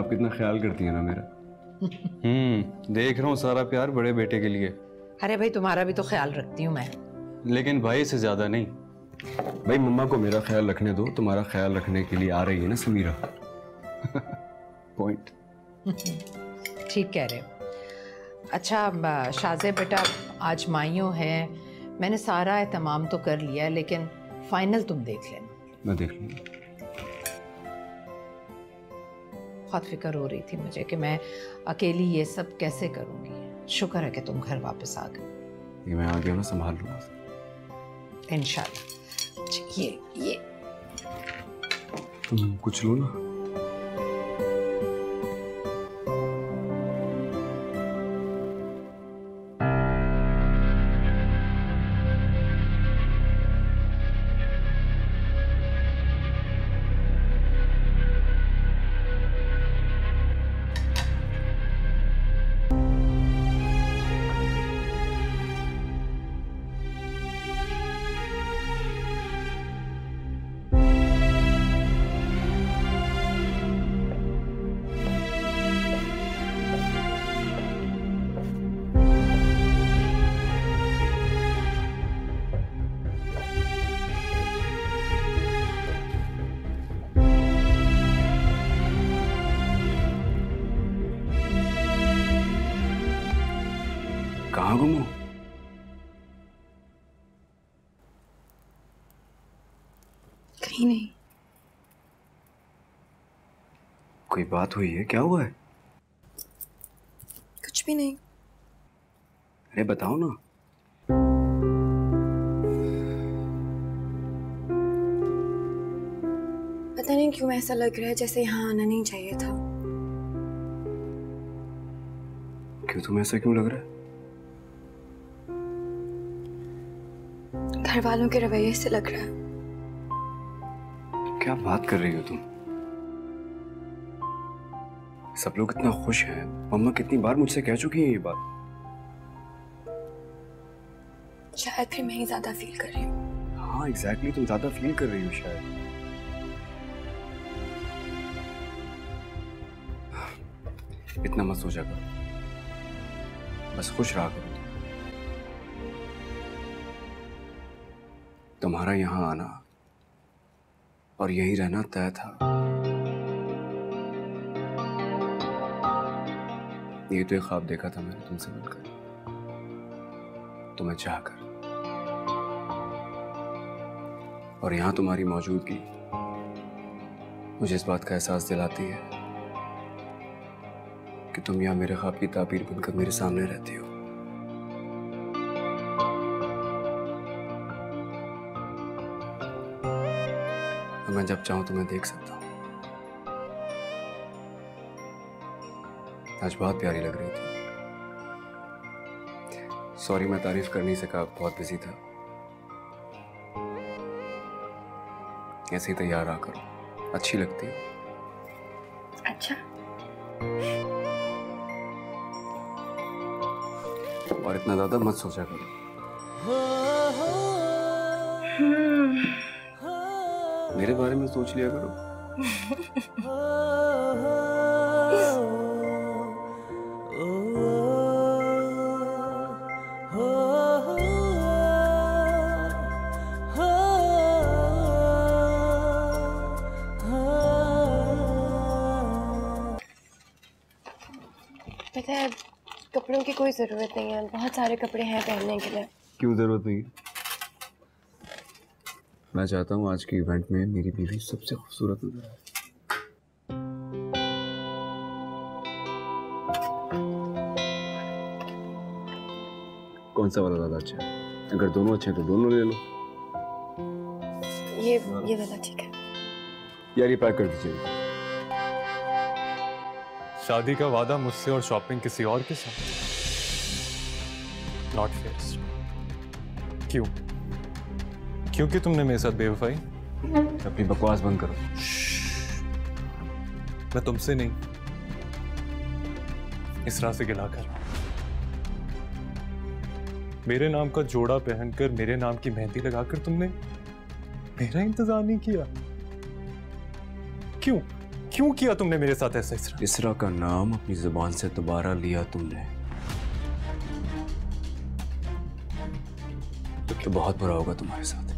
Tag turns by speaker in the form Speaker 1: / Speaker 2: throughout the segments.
Speaker 1: आप कितना ख्याल करती हैं ना मेरा?
Speaker 2: हम्म देख रहा हूँ सारा प्यार बड़े बेटे के लिए।
Speaker 3: अरे भाई तुम्हारा भी तो ख्याल रखती हूँ मैं।
Speaker 2: लेकिन भाई से ज़्यादा नहीं।
Speaker 1: भाई मम्मा को मेरा ख्याल रखने दो। तुम्हारा ख्याल रखने के लिए आ रही है ना समीरा। पॉइंट
Speaker 3: ठीक कह रहे हो। अच्छा शाज़े बेटा आज माइयों है। मैंने सारा एहतमाम तो कर लिया लेकिन फाइनल तुम देख लेना।
Speaker 1: मैं देख लूँगा।
Speaker 3: बहुत फ़िक्र हो रही थी मुझे कि मैं अकेली ये सब कैसे करूँगी। शुक्र है कि तुम घर वापस आ गए।
Speaker 1: मैं आ गया ना संभाल लूँगा।
Speaker 3: अच्छा, ये ये।
Speaker 1: तुम कुछ लो ना। कहाँ गुम हो
Speaker 4: कहीं नहीं।
Speaker 1: कोई बात हुई है? क्या हुआ है?
Speaker 4: कुछ भी नहीं।
Speaker 1: अरे बताओ ना।
Speaker 4: पता नहीं क्यों ऐसा लग रहा है जैसे यहाँ आना नहीं चाहिए था।
Speaker 1: क्यों तुम्हें ऐसा क्यों लग रहा है?
Speaker 4: घर वालों के रवैये से लग रहा है।
Speaker 1: क्या बात कर रही हो तुम? सब लोग इतना खुश हैं। मम्मा कितनी बार मुझसे कह चुकी हैं ये बात?
Speaker 4: शायद फिर मैं ही ज़्यादा फील कर रही हूँ।
Speaker 1: हाँ एग्जैक्टली तुम ज़्यादा फील कर रही हो शायद। इतना मत सोचा करो। बस खुश रहा करो। तुम्हारा यहाँ आना और यहीं रहना तय था। ये तो एक ख्वाब देखा था मैंने तुमसे मिलकर। तुम्हें चाहकर। और यहाँ तुम्हारी मौजूदगी मुझे इस बात का एहसास दिलाती है कि तुम यहाँ मेरे ख्वाब की ताबीर बनकर मेरे सामने रहती हो। मैं जब चाहूँ तुम्हें देख सकता हूँ। आज बहुत प्यारी लग रही थी। सॉरी मैं तारीफ़ कर नहीं सका बहुत बिज़ी था। ऐसे ही तैयार रहा करो अच्छी लगती
Speaker 4: अच्छा।
Speaker 1: और इतना ज़्यादा मत सोचा करो। मेरे बारे में सोच लिया करो।
Speaker 4: पता है कपड़ों की कोई ज़रूरत नहीं है। बहुत सारे कपड़े हैं पहनने के लिए।
Speaker 1: क्यों ज़रूरत नहीं है? मैं चाहता हूँ आज के इवेंट में मेरी बीवी सबसे खूबसूरत नज़र आए कौन सा वाला ज़्यादा अच्छा है? अगर दोनों अच्छे हैं तो दोनों ले लो।
Speaker 4: ये ये वाला ठीक है।
Speaker 1: यार ये पैक कर दीजिए।
Speaker 5: शादी का वादा मुझसे और शॉपिंग किसी और के साथ। नॉट फेयर क्यों? क्योंकि तुमने मेरे साथ बेवफाई?
Speaker 1: अपनी बकवास बंद करो।
Speaker 5: मैं तुमसे नहीं इस राह से गिला कर मेरे नाम का जोड़ा पहनकर मेरे नाम की मेहंदी लगाकर तुमने मेरा इंतज़ार नहीं किया। क्यों? क्यों किया तुमने मेरे साथ ऐसा इसरा?
Speaker 1: इसरा का नाम अपनी ज़ुबान से दोबारा लिया तुमने। तो बहुत बुरा होगा तुम्हारे साथ?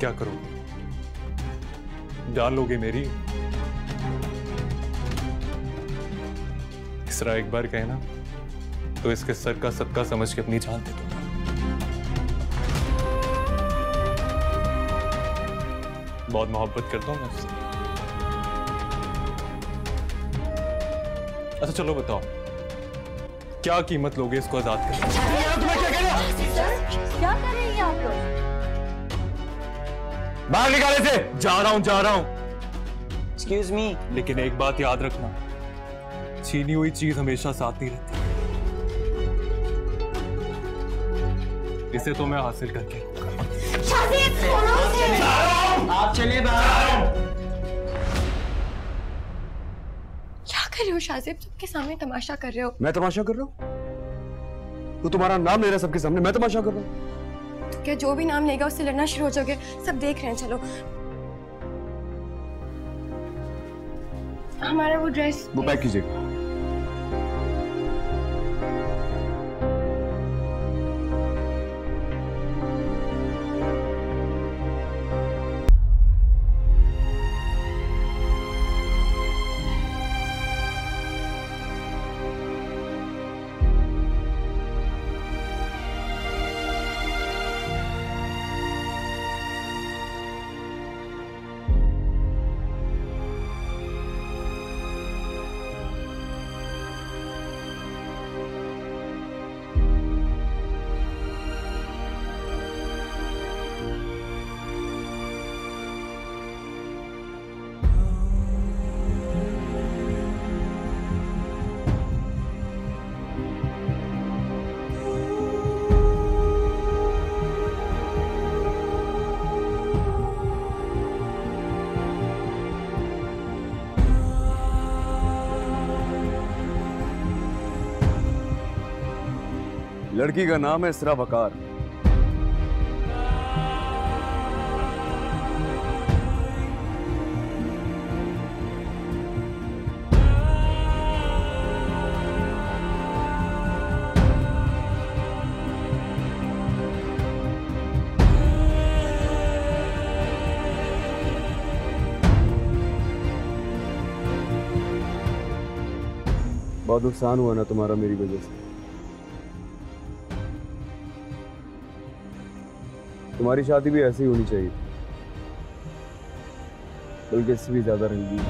Speaker 5: क्या करोगे जान लोगे मेरी। इसरा एक बार कहना तो इसके सर का सबका समझ के अपनी जान दे दूँगा। बहुत मोहब्बत करता हूँ मैं उससे अच्छा चलो बताओ। क्या कीमत लोगे इसको आज़ाद कर
Speaker 6: क्या कर रहे हैं आप लोग?
Speaker 5: बाहर निकाले से। जा रहा हूँ जा रहा हूँ।
Speaker 7: एक्सक्यूज मी
Speaker 5: लेकिन एक बात याद रखना छीनी हुई चीज़ हमेशा साथ ही रहती है। इसे तो मैं हासिल करके
Speaker 7: आप चले बाहर।
Speaker 4: कर रहे हो शाजिब सबके सामने तमाशा कर रहे हो।
Speaker 1: मैं तमाशा कर रहा हूँ? तो तुम्हारा नाम ले रहा है सबके सामने मैं तमाशा कर रहा हूँ?
Speaker 4: तो क्या जो भी नाम लेगा उससे लड़ना शुरू हो जाओगे। सब देख रहे हैं चलो। हमारा वो ड्रेस
Speaker 1: वो पैक कीजिएगा। लड़की का नाम है इसरा वकार। बहुत नुकसान हुआ ना तुम्हारा मेरी वजह से। तुम्हारी शादी भी ऐसी होनी चाहिए। बल्कि इससे भी ज़्यादा रंगीन।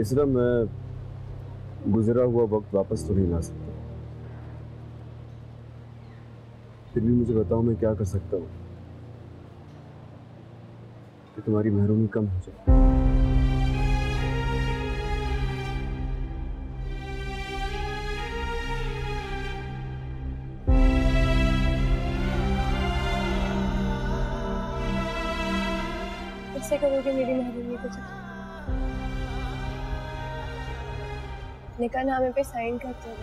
Speaker 1: इसरा मैं गुजरा हुआ वक्त वापस तो नहीं ला सकता। फिर भी मुझे बताओ मैं क्या कर सकता हूँ? कि तुम्हारी महरूमी कम हो जाए।
Speaker 4: कैसे करोगे मेरी महरूमी को निकाह नामे पे साइन करते हो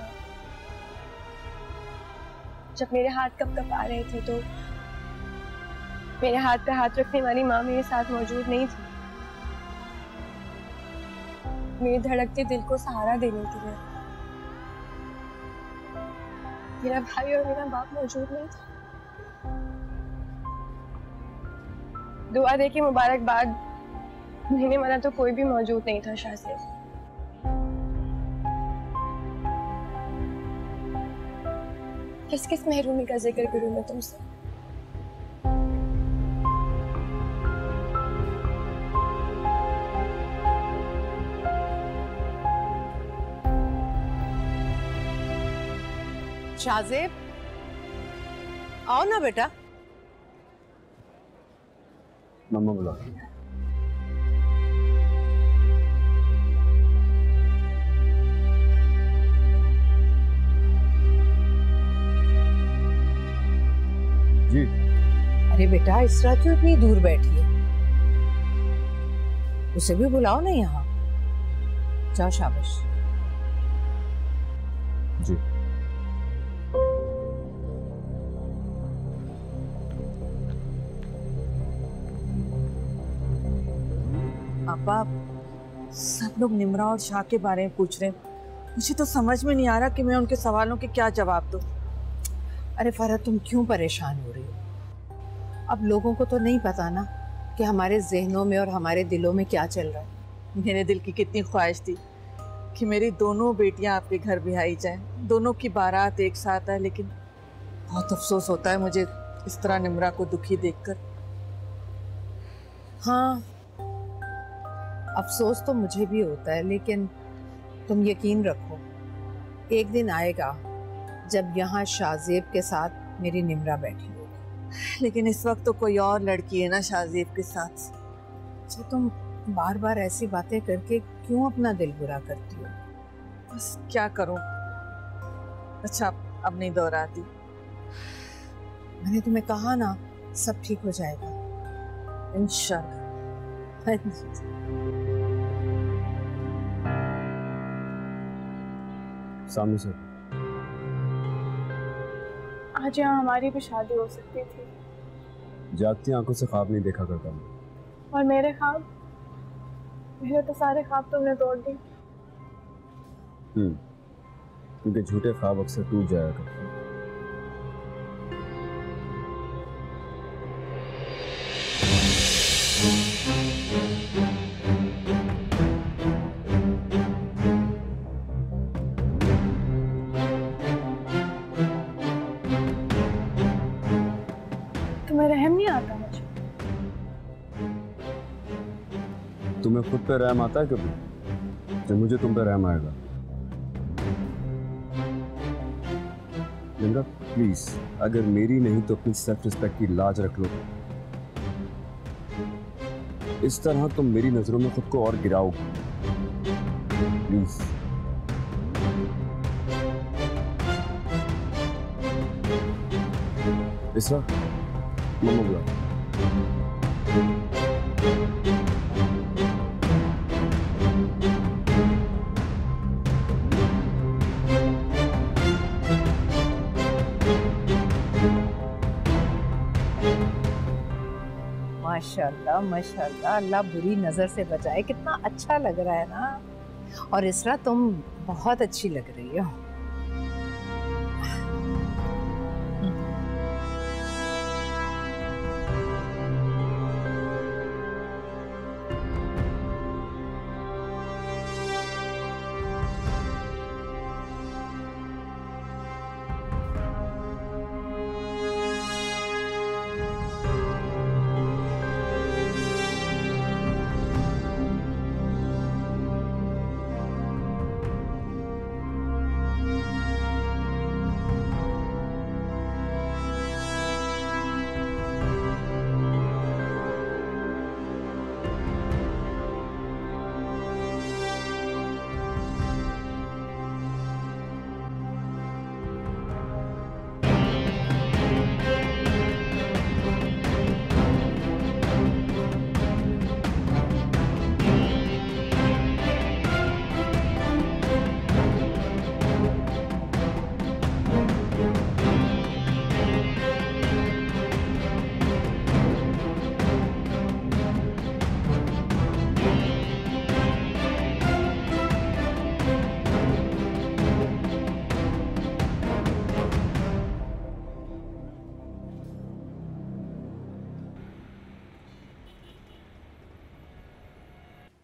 Speaker 4: जब मेरे हाथ कब कब आ रहे थे तो मेरे हाथ पे हाथ रखने वाली माँ मेरे साथ मौजूद नहीं थी। मेरे धड़कते दिल को सहारा देने के लिए। मेरा भाई और मेरा बाप मौजूद नहीं था। दुआ दे के मुबारकबाद। देने वाला तो कोई भी मौजूद नहीं था, शाह किस किस महरूमी का ज़िक्र करूँ मैं तुमसे?
Speaker 3: शाहजेब आओ ना बेटा।
Speaker 1: मम्मा बुला जी।
Speaker 3: अरे बेटा इसरा क्यों इतनी दूर बैठी है? उसे भी बुलाओ ना यहाँ। जाओ शाबाश।
Speaker 6: पापा सब लोग निमरा और शाह के बारे में पूछ रहे हैं। मुझे तो समझ में नहीं आ रहा कि मैं उनके सवालों के क्या जवाब दूँ।
Speaker 3: अरे फरह तुम क्यों परेशान हो रही हो? अब लोगों को तो नहीं पता ना कि हमारे जहनों में और हमारे दिलों में क्या चल रहा है।
Speaker 6: मेरे दिल की कितनी ख्वाहिश थी कि मेरी दोनों बेटियाँ आपके घर बिहाई जाएँ। दोनों की बारात एक साथ है, लेकिन बहुत अफसोस होता है मुझे इस तरह निमरा को दुखी देखकर।
Speaker 3: हाँ अफसोस तो मुझे भी होता है, लेकिन तुम यकीन रखो, एक दिन आएगा जब यहाँ शाहजेब के साथ मेरी निमरा बैठी होगी।
Speaker 6: लेकिन इस वक्त तो कोई और लड़की है ना शाहजेब के साथ।
Speaker 3: तो तुम बार बार ऐसी बातें करके क्यों अपना दिल बुरा करती हो?
Speaker 6: बस क्या करूँ? अच्छा अब नहीं दोहराती।
Speaker 3: मैंने तुम्हें कहा ना, सब ठीक हो जाएगा।
Speaker 6: इंशाल्लाह।
Speaker 1: सामने से।
Speaker 4: आज यहाँ हमारी भी शादी हो सकती थी।
Speaker 1: जागती आँखों से ख्वाब नहीं देखा करता मैं।
Speaker 4: और मेरे ख्वाब? मेरे तो सारे ख्वाब तुमने तोड़ दिए।
Speaker 1: हम्म क्योंकि झूठे ख्वाब अक्सर टूट जाया करते पे रहम आता है कभी? जब मुझे तुम पे रहम आएगा। लिंदा प्लीज़ अगर मेरी नहीं तो अपनी सेल्फ रिस्पेक्ट की लाज रख लो। इस तरह तुम मेरी नज़रों में खुद को और गिराओगे। प्लीज़ इसरा मम्मा बुला।
Speaker 3: माशाल्लाह माशाल्लाह, अल्लाह बुरी नज़र से बचाए। कितना अच्छा लग रहा है ना? और इसरा तुम बहुत अच्छी लग रही हो।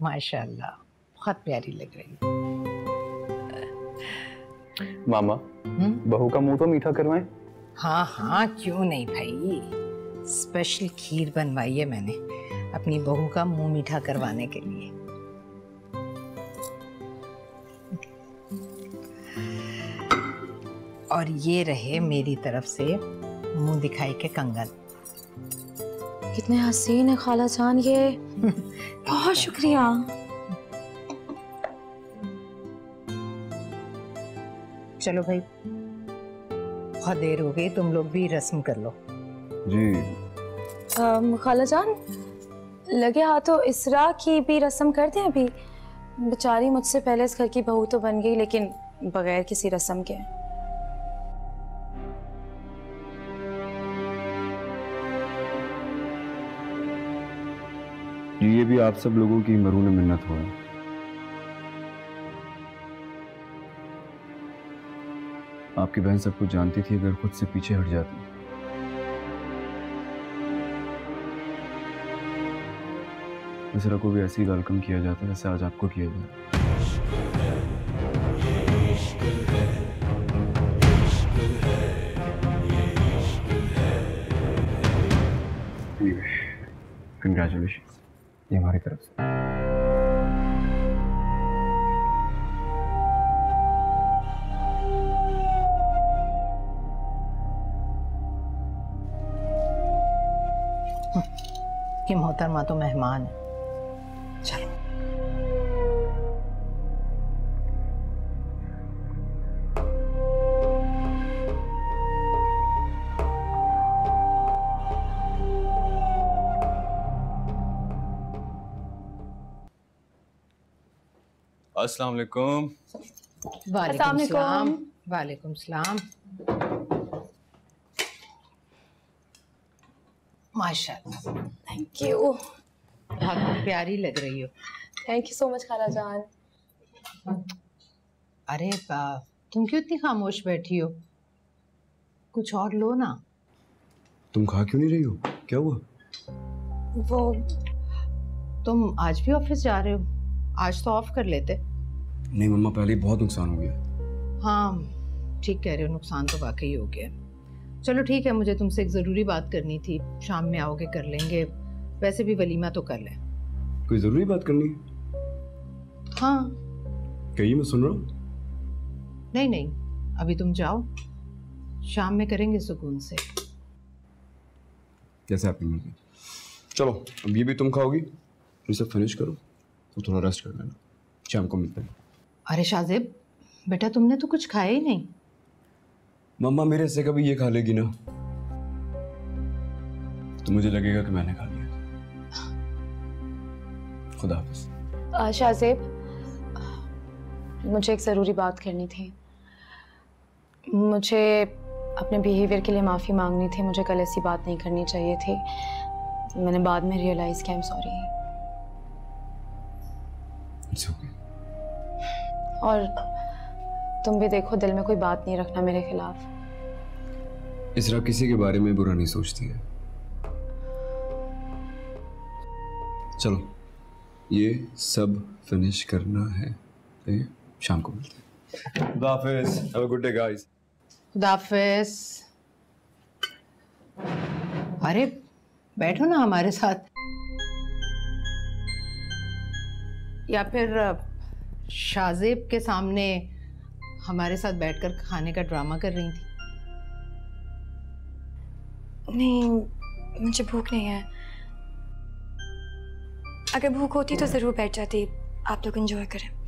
Speaker 3: माशाल्लाह बहुत प्यारी लग रही है।
Speaker 2: मामा
Speaker 3: हम्म?
Speaker 2: बहू का मुँह तो मीठा करवाएँ?
Speaker 3: हाँ हाँ क्यों नहीं भाई? स्पेशल खीर बनवाई है मैंने। अपनी बहू का मुँह मीठा करवाने के लिए। और ये रहे मेरी तरफ़ से मुँह दिखाई के कंगन।
Speaker 8: कितने हसीन है खाला जान ये। बहुत शुक्रिया।
Speaker 3: चलो भाई बहुत देर हो गई तुम लोग भी रस्म कर लो।
Speaker 1: जी।
Speaker 8: अम, खाला जान? लगे हाथों इसरा की भी रस्म कर दें अभी? बेचारी मुझसे पहले इस घर की बहू तो बन गई, लेकिन बगैर किसी रस्म के।
Speaker 1: ये भी आप सब लोगों की मरून मिन्नत हो। आपकी बहन सब कुछ जानती थी, अगर खुद से पीछे हट जाती। मिश्रा को भी ऐसे ही वेलकम किया जाता है जैसे आज आपको किया जाए कंग्रेचुलेशन ये हमारी तरफ़ से।
Speaker 3: कि मोहतरमा तो मेहमान है।
Speaker 2: अस्सलाम वालेकुम।
Speaker 3: वालेकुम सलाम वालेकुम सलाम। माशाल्लाह।
Speaker 8: थैंक यू
Speaker 3: बहुत प्यारी लग रही हो।
Speaker 8: थैंक यू सो मच खाला जान।
Speaker 3: अरे तुम क्यों इतनी खामोश बैठी हो? कुछ और लो ना।
Speaker 1: तुम खा क्यों नहीं रही हो? क्या हुआ?
Speaker 8: वो
Speaker 3: तुम आज भी ऑफ़िस जा रहे हो? आज तो ऑफ़ कर लेते।
Speaker 1: नहीं मम्मा पहले ही बहुत नुकसान हो गया।
Speaker 3: हाँ ठीक कह रहे हो नुकसान तो वाकई हो गया। चलो ठीक है मुझे तुमसे एक ज़रूरी बात करनी थी। शाम में आओगे कर लेंगे। वैसे भी वलीमा तो कर लें।
Speaker 1: कोई ज़रूरी बात करनी है?
Speaker 3: हाँ।
Speaker 1: कहिए मैं सुन रहा हूँ।
Speaker 3: नहीं नहीं अभी तुम जाओ। शाम में करेंगे सुकून से।
Speaker 1: कैसे आपकी मर्ज़ी। चलो अब ये भी तुम खाओगी ये सब फिनिश करो तो थोड़ा रेस्ट कर लेना। शाम को मिलते हैं।
Speaker 3: अरे शाहजेब बेटा तुमने तो कुछ खाया ही नहीं।
Speaker 1: मम्मा मेरे से कभी ये खा लेगी ना। तो मुझे लगेगा कि मैंने खा लिया। खुदा हाफिज।
Speaker 8: शाहजेब मुझे एक ज़रूरी बात करनी थी। मुझे अपने बिहेवियर के लिए माफ़ी मांगनी थी मुझे कल ऐसी बात नहीं करनी चाहिए थी। मैंने बाद में रियलाइज़ किया आई एम सॉरी और तुम भी देखो दिल में कोई बात नहीं रखना मेरे खिलाफ।
Speaker 1: इसरा किसी के बारे में बुरा नहीं सोचती है। चलो ये सब फिनिश करना है। शाम को मिलते हैं। Have a good day guys
Speaker 3: खुदाफिज अरे बैठो ना हमारे साथ। या फिर शाहजेब के सामने हमारे साथ बैठकर खाने का ड्रामा कर रही थी।
Speaker 9: नहीं, मुझे भूख नहीं है। अगर भूख होती तो ज़रूर बैठ जाती। आप लोग एंजॉय करें।